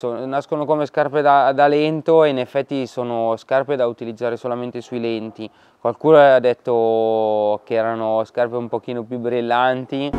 Nascono come scarpe da, da, lento e in effetti sono scarpe da utilizzare solamente sui lenti. Qualcuno ha detto che erano scarpe un pochino più brillanti.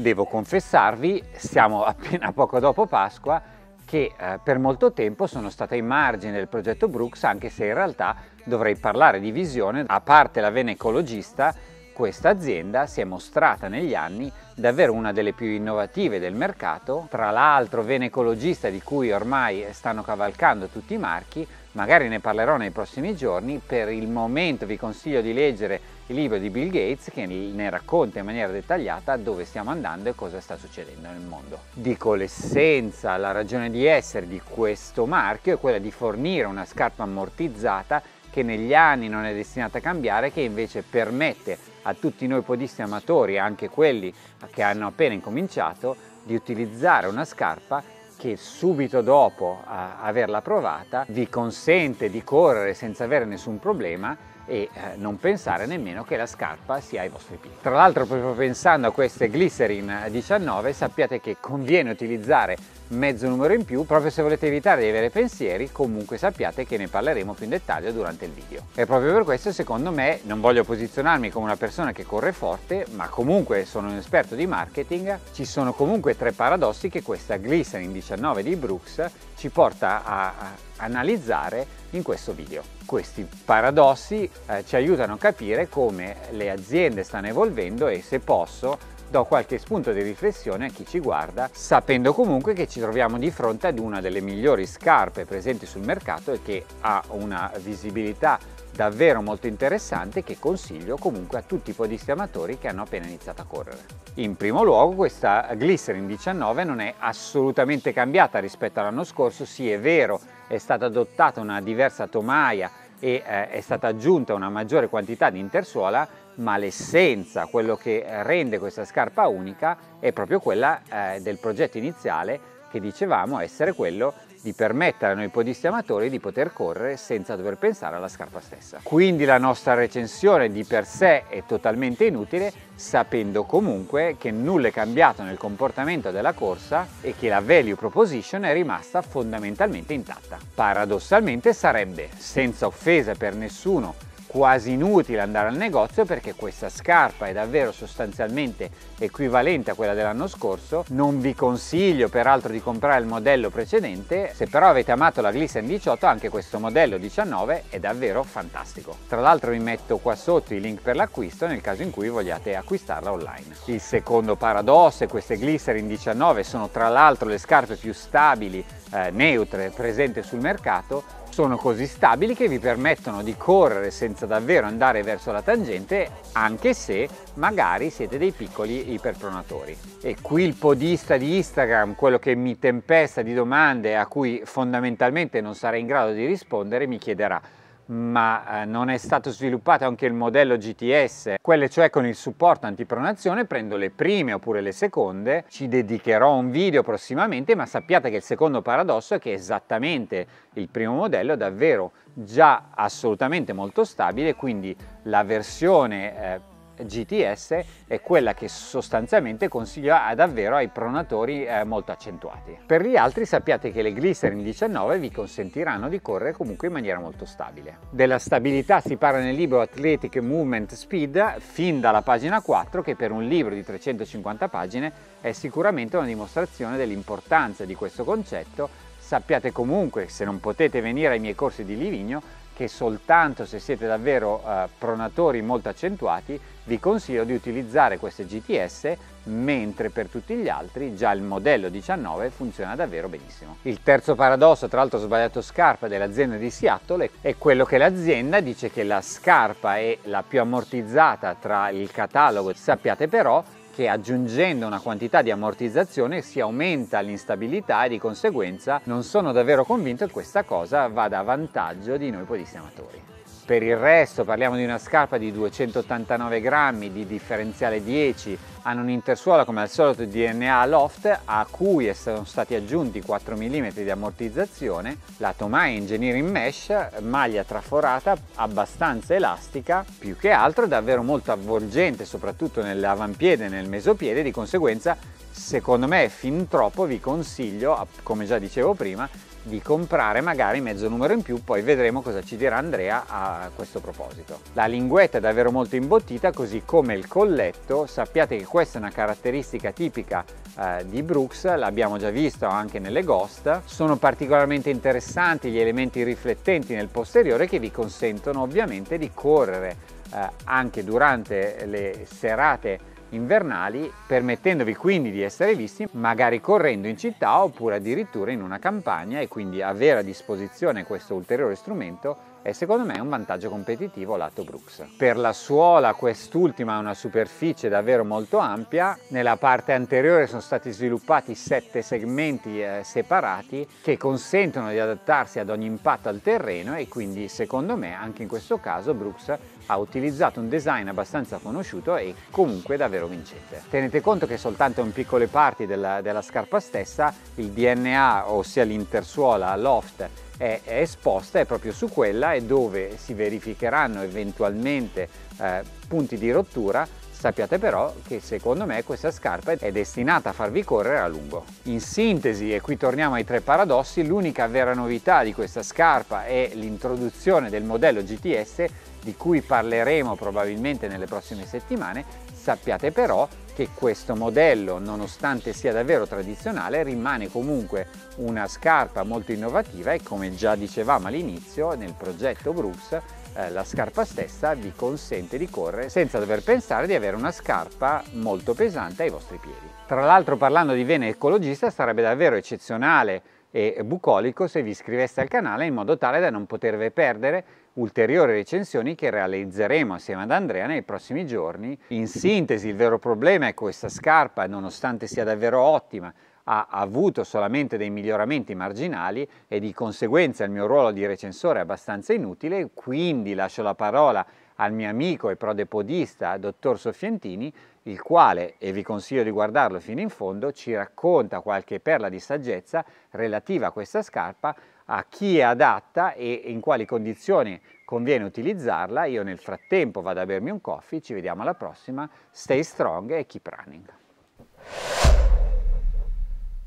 Devo confessarvi, siamo appena poco dopo Pasqua, che eh, per molto tempo sono stata ai margini del progetto Brooks, anche se in realtà dovrei parlare di visione. A parte la vena ecologista, questa azienda si è mostrata negli anni davvero una delle più innovative del mercato, tra l'altro vena ecologista di cui ormai stanno cavalcando tutti i marchi, magari ne parlerò nei prossimi giorni, per il momento vi consiglio di leggere il libro di Bill Gates che ne racconta in maniera dettagliata dove stiamo andando e cosa sta succedendo nel mondo. Dico l'essenza, la ragione di essere di questo marchio è quella di fornire una scarpa ammortizzata che negli anni non è destinata a cambiare, che invece permette a tutti noi podisti amatori, anche quelli che hanno appena incominciato, di utilizzare una scarpa che subito dopo averla provata vi consente di correre senza avere nessun problema e eh, non pensare nemmeno che la scarpa sia ai vostri piedi. Tra l'altro proprio pensando a queste Glycerin 19 sappiate che conviene utilizzare mezzo numero in più proprio se volete evitare di avere pensieri comunque sappiate che ne parleremo più in dettaglio durante il video e proprio per questo secondo me non voglio posizionarmi come una persona che corre forte ma comunque sono un esperto di marketing ci sono comunque tre paradossi che questa Glycerin 19 di Brooks ci porta a analizzare in questo video. Questi paradossi eh, ci aiutano a capire come le aziende stanno evolvendo e se posso do qualche spunto di riflessione a chi ci guarda, sapendo comunque che ci troviamo di fronte ad una delle migliori scarpe presenti sul mercato e che ha una visibilità davvero molto interessante che consiglio comunque a tutti i podisti amatori che hanno appena iniziato a correre. In primo luogo questa Glycerin 19 non è assolutamente cambiata rispetto all'anno scorso, sì è vero è stata adottata una diversa tomaia e eh, è stata aggiunta una maggiore quantità di intersuola, ma l'essenza, quello che rende questa scarpa unica, è proprio quella eh, del progetto iniziale che dicevamo essere quello di permettere a noi podisti amatori di poter correre senza dover pensare alla scarpa stessa. Quindi la nostra recensione di per sé è totalmente inutile, sapendo comunque che nulla è cambiato nel comportamento della corsa e che la value proposition è rimasta fondamentalmente intatta. Paradossalmente sarebbe, senza offesa per nessuno, quasi inutile andare al negozio perché questa scarpa è davvero sostanzialmente equivalente a quella dell'anno scorso. Non vi consiglio peraltro di comprare il modello precedente. Se però avete amato la Glycerin 18 anche questo modello 19 è davvero fantastico. Tra l'altro vi metto qua sotto i link per l'acquisto nel caso in cui vogliate acquistarla online. Il secondo paradosso è queste Glycerin 19 sono tra l'altro le scarpe più stabili eh, neutre presenti sul mercato sono così stabili che vi permettono di correre senza davvero andare verso la tangente anche se magari siete dei piccoli iperpronatori. E qui il podista di Instagram, quello che mi tempesta di domande a cui fondamentalmente non sarei in grado di rispondere, mi chiederà ma eh, non è stato sviluppato anche il modello GTS, quelle cioè con il supporto antipronazione, prendo le prime oppure le seconde, ci dedicherò un video prossimamente, ma sappiate che il secondo paradosso è che esattamente il primo modello è davvero già assolutamente molto stabile, quindi la versione eh, GTS è quella che sostanzialmente consiglia davvero ai pronatori eh, molto accentuati. Per gli altri sappiate che le Glycerin 19 vi consentiranno di correre comunque in maniera molto stabile. Della stabilità si parla nel libro Athletic Movement Speed fin dalla pagina 4 che per un libro di 350 pagine è sicuramente una dimostrazione dell'importanza di questo concetto. Sappiate comunque, se non potete venire ai miei corsi di Livigno, che soltanto se siete davvero eh, pronatori molto accentuati vi consiglio di utilizzare queste GTS mentre per tutti gli altri già il modello 19 funziona davvero benissimo. Il terzo paradosso, tra l'altro sbagliato scarpa dell'azienda di Seattle, è quello che l'azienda dice che la scarpa è la più ammortizzata tra il catalogo. Sappiate però che aggiungendo una quantità di ammortizzazione si aumenta l'instabilità e di conseguenza non sono davvero convinto che questa cosa vada a vantaggio di noi podistamatori. Per il resto parliamo di una scarpa di 289 grammi di differenziale 10, hanno un intersuola come al solito DNA Loft a cui sono stati aggiunti 4 mm di ammortizzazione, la Tomai Engineering Mesh, maglia traforata abbastanza elastica, più che altro davvero molto avvolgente soprattutto nell'avampiede e nel mesopiede, di conseguenza secondo me fin troppo vi consiglio, come già dicevo prima, di comprare magari mezzo numero in più, poi vedremo cosa ci dirà Andrea a questo proposito. La linguetta è davvero molto imbottita, così come il colletto, sappiate che questa è una caratteristica tipica eh, di Brooks, l'abbiamo già visto anche nelle Ghost, sono particolarmente interessanti gli elementi riflettenti nel posteriore che vi consentono ovviamente di correre eh, anche durante le serate invernali permettendovi quindi di essere visti magari correndo in città oppure addirittura in una campagna e quindi avere a disposizione questo ulteriore strumento è secondo me un vantaggio competitivo lato Brooks. Per la suola quest'ultima ha una superficie davvero molto ampia, nella parte anteriore sono stati sviluppati sette segmenti eh, separati che consentono di adattarsi ad ogni impatto al terreno e quindi secondo me anche in questo caso Brooks ha utilizzato un design abbastanza conosciuto e comunque davvero vincente. Tenete conto che soltanto in piccole parti della, della scarpa stessa il DNA, ossia l'intersuola loft, è, è, esposta, è proprio su quella e dove si verificheranno eventualmente eh, punti di rottura Sappiate però che secondo me questa scarpa è destinata a farvi correre a lungo. In sintesi, e qui torniamo ai tre paradossi, l'unica vera novità di questa scarpa è l'introduzione del modello GTS di cui parleremo probabilmente nelle prossime settimane. Sappiate però che questo modello, nonostante sia davvero tradizionale, rimane comunque una scarpa molto innovativa e come già dicevamo all'inizio nel progetto Brooks eh, la scarpa stessa vi consente di correre senza dover pensare di avere una scarpa molto pesante ai vostri piedi. Tra l'altro parlando di vene ecologista sarebbe davvero eccezionale e bucolico se vi iscriveste al canale in modo tale da non potervi perdere ulteriori recensioni che realizzeremo assieme ad Andrea nei prossimi giorni. In sintesi il vero problema è questa scarpa nonostante sia davvero ottima ha avuto solamente dei miglioramenti marginali e di conseguenza il mio ruolo di recensore è abbastanza inutile, quindi lascio la parola al mio amico e prodepodista, dottor Soffientini, il quale, e vi consiglio di guardarlo fino in fondo, ci racconta qualche perla di saggezza relativa a questa scarpa, a chi è adatta e in quali condizioni conviene utilizzarla. Io nel frattempo vado a bermi un coffee, ci vediamo alla prossima, stay strong e keep running.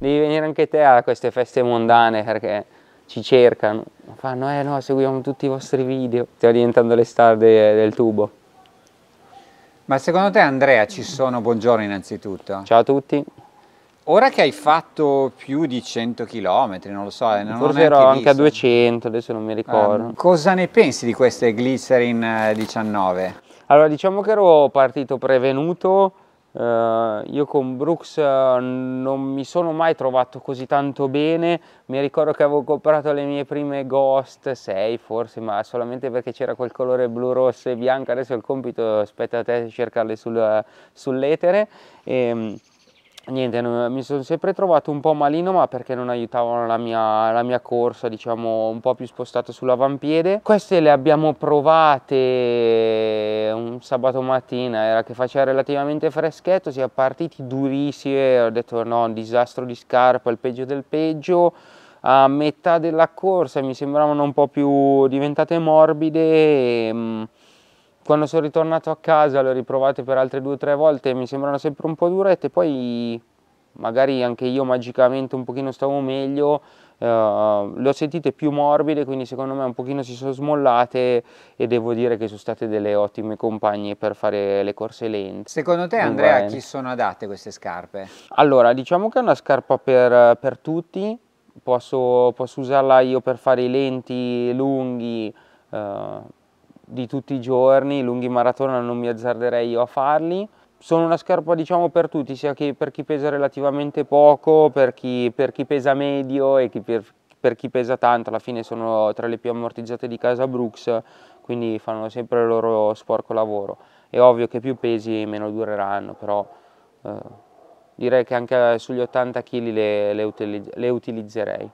Devi venire anche te a queste feste mondane perché ci cercano. Fanno, eh no, seguiamo tutti i vostri video. Stiamo diventando le star de, del tubo. Ma secondo te Andrea ci sono, buongiorno innanzitutto. Ciao a tutti. Ora che hai fatto più di 100 km, non lo so, non forse ero anche visto. a 200, adesso non mi ricordo. Um, cosa ne pensi di queste Glycerin 19? Allora, diciamo che ero partito prevenuto Uh, io con Brooks uh, non mi sono mai trovato così tanto bene, mi ricordo che avevo comprato le mie prime Ghost 6 forse, ma solamente perché c'era quel colore blu, rosso e bianco, adesso il compito spetta a te cercarle sul, sull'etere. E, um, niente, mi sono sempre trovato un po' malino ma perché non aiutavano la mia, la mia corsa, diciamo un po' più spostato sull'avampiede. Queste le abbiamo provate un sabato mattina, era che faceva relativamente freschetto, si è partiti durissime, ho detto no, un disastro di scarpa, il peggio del peggio. A metà della corsa mi sembravano un po' più diventate morbide e, mm, quando sono ritornato a casa le ho riprovate per altre due o tre volte mi sembrano sempre un po' durette, poi magari anche io magicamente un pochino stavo meglio, uh, le ho sentite più morbide, quindi secondo me un pochino si sono smollate e devo dire che sono state delle ottime compagne per fare le corse lente. Secondo te Andrea a chi sono adatte queste scarpe? Allora, diciamo che è una scarpa per, per tutti, posso, posso usarla io per fare i lenti lunghi, eh, di tutti i giorni, lunghi maratona non mi azzarderei io a farli. Sono una scarpa diciamo per tutti, sia che per chi pesa relativamente poco, per chi, per chi pesa medio e chi per, per, chi pesa tanto, alla fine sono tra le più ammortizzate di casa Brooks, quindi fanno sempre il loro sporco lavoro. È ovvio che più pesi meno dureranno, però eh, direi che anche sugli 80 kg le, le, utilizz le utilizzerei.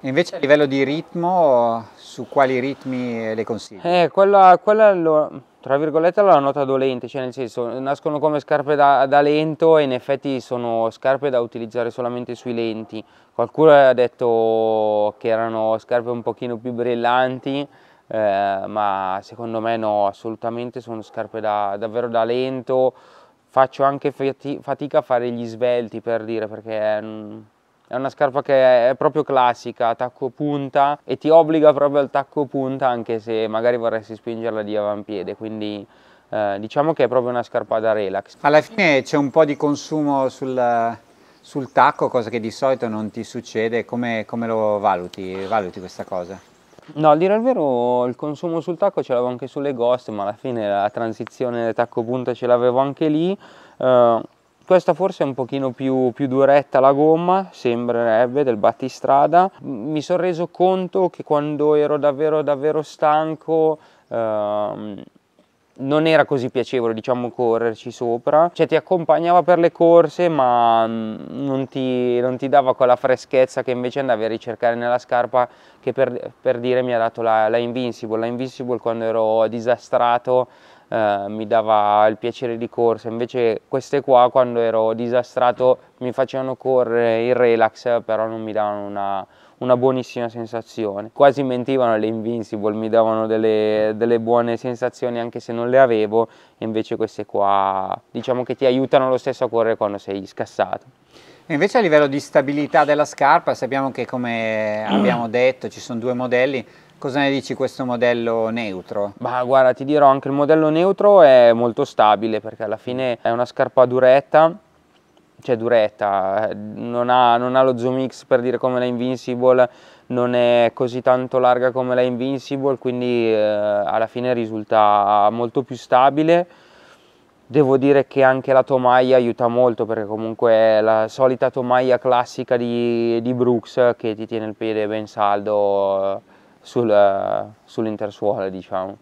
Invece a livello di ritmo, su quali ritmi le consigli? Eh, quella, quella lo, tra virgolette la nota dolente, cioè nel senso nascono come scarpe da, da, lento e in effetti sono scarpe da utilizzare solamente sui lenti. Qualcuno ha detto che erano scarpe un pochino più brillanti, eh, ma secondo me no, assolutamente sono scarpe da, davvero da lento. Faccio anche fatica a fare gli svelti per dire perché... Mm, è una scarpa che è proprio classica, tacco punta e ti obbliga proprio al tacco punta anche se magari vorresti spingerla di avampiede, quindi eh, diciamo che è proprio una scarpa da relax. Alla fine c'è un po' di consumo sul, sul tacco, cosa che di solito non ti succede, come, come lo valuti? Valuti questa cosa? No, a dire il vero il consumo sul tacco ce l'avevo anche sulle Ghost, ma alla fine la transizione tacco punta ce l'avevo anche lì. Uh, questa forse è un pochino più, più duretta la gomma, sembrerebbe, del battistrada. Mi sono reso conto che quando ero davvero davvero stanco ehm, non era così piacevole diciamo correrci sopra, cioè ti accompagnava per le corse ma non ti, non ti dava quella freschezza che invece andavi a ricercare nella scarpa che per, per dire mi ha dato la, la Invincible, la Invincible quando ero disastrato eh, mi dava il piacere di corsa, invece queste qua quando ero disastrato mi facevano correre il relax, però non mi davano una, una buonissima sensazione. Quasi mentivano le Invincible, mi davano delle, delle, buone sensazioni anche se non le avevo, invece queste qua diciamo che ti aiutano lo stesso a correre quando sei scassato. E invece a livello di stabilità della scarpa sappiamo che come abbiamo detto ci sono due modelli, Cosa ne dici questo modello neutro? Ma guarda, ti dirò anche il modello neutro è molto stabile perché alla fine è una scarpa duretta, cioè duretta, non ha, non ha lo zoom X per dire come la Invincible, non è così tanto larga come la Invincible, quindi eh, alla fine risulta molto più stabile. Devo dire che anche la tomaia aiuta molto perché comunque è la solita tomaia classica di, di Brooks che ti tiene il piede ben saldo sul, sull'intersuola diciamo.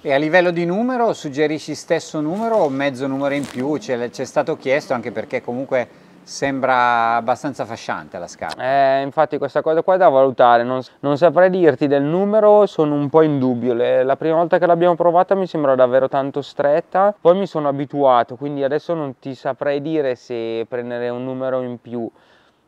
E a livello di numero suggerisci stesso numero o mezzo numero in più? C'è, stato chiesto anche perché comunque sembra abbastanza fasciante la scarpa. Eh, infatti questa cosa qua è da valutare, non, non, saprei dirti del numero, sono un po' in dubbio. Le, la prima volta che l'abbiamo provata mi sembra davvero tanto stretta, poi mi sono abituato, quindi adesso non ti saprei dire se prendere un numero in più.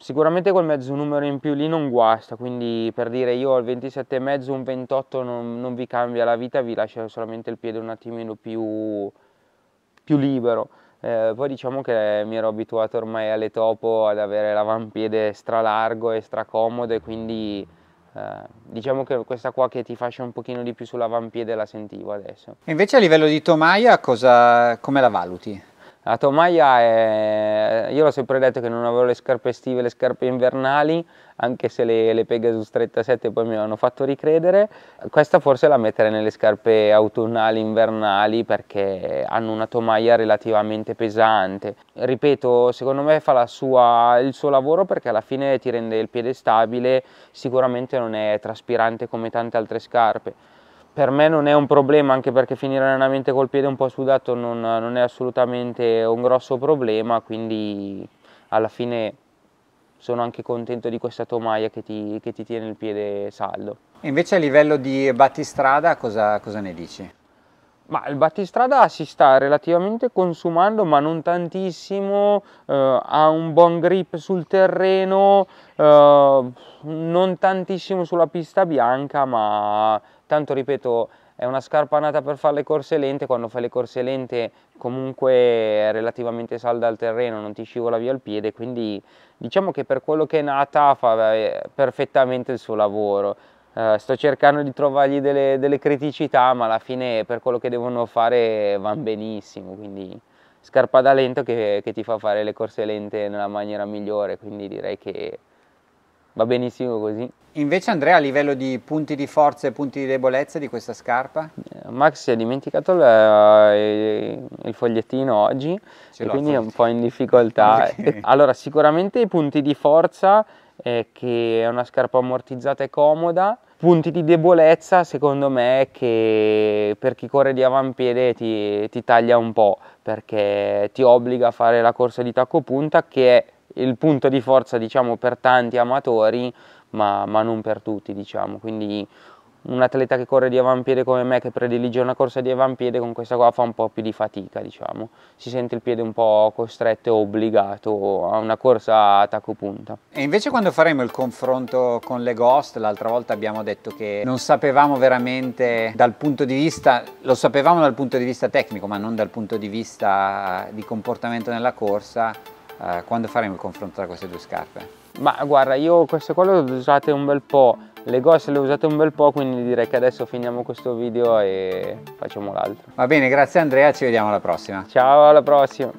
Sicuramente quel mezzo numero in più lì non guasta, quindi per dire io al 27,5, un 28 non, non, vi cambia la vita, vi lascia solamente il piede un attimino più, più libero. Eh, poi diciamo che mi ero abituato ormai alle topo ad avere l'avampiede stralargo e stracomodo e quindi eh, diciamo che questa qua che ti fascia un pochino di più sull'avampiede la sentivo adesso. Invece a livello di tomaia cosa, come la valuti? La tomaia è... io l'ho sempre detto che non avevo le scarpe estive, le scarpe invernali, anche se le, le Pegasus 37 poi mi hanno fatto ricredere. Questa forse la metterei nelle scarpe autunnali, invernali, perché hanno una tomaia relativamente pesante. Ripeto, secondo me fa sua, il suo lavoro perché alla fine ti rende il piede stabile, sicuramente non è traspirante come tante altre scarpe per me non è un problema anche perché finire l'allenamento col piede un po' sudato non, non, è assolutamente un grosso problema quindi alla fine sono anche contento di questa tomaia che ti, che ti tiene il piede saldo. E invece a livello di battistrada cosa, cosa ne dici? Ma il battistrada si sta relativamente consumando ma non tantissimo, eh, ha un buon grip sul terreno, eh, non tantissimo sulla pista bianca ma tanto ripeto è una scarpa nata per fare le corse lente, quando fai le corse lente comunque è relativamente salda al terreno, non ti scivola via il piede, quindi diciamo che per quello che è nata fa eh, perfettamente il suo lavoro. Uh, sto cercando di trovargli delle, delle, criticità, ma alla fine per quello che devono fare vanno benissimo, quindi scarpa da lento che, che ti fa fare le corse lente nella maniera migliore, quindi direi che va benissimo così. Invece Andrea a livello di punti di forza e punti di debolezza di questa scarpa? Eh, Max si è dimenticato il, eh, il fogliettino oggi Ce e quindi è un po' in difficoltà. Ok. Allora sicuramente i punti di forza è che è una scarpa ammortizzata e comoda. Punti di debolezza secondo me che per chi corre di avampiede ti, ti taglia un po' perché ti obbliga a fare la corsa di tacco punta che è il punto di forza diciamo per tanti amatori ma, ma non per tutti diciamo. Quindi un atleta che corre di avampiede come me che predilige una corsa di avampiede con questa qua fa un po' più di fatica diciamo si sente il piede un po' costretto e obbligato a una corsa a tacco punta E invece quando faremo il confronto con le Ghost, l'altra volta abbiamo detto che non sapevamo veramente dal punto di vista, lo sapevamo dal punto di vista tecnico, ma non dal punto di vista di comportamento nella corsa, eh, quando faremo il confronto tra queste due scarpe? ma guarda io queste qua le ho usate un bel po' le gosse le ho usate un bel po' quindi direi che adesso finiamo questo video e facciamo l'altro Va bene, grazie Andrea, ci vediamo alla prossima. ciao alla prossima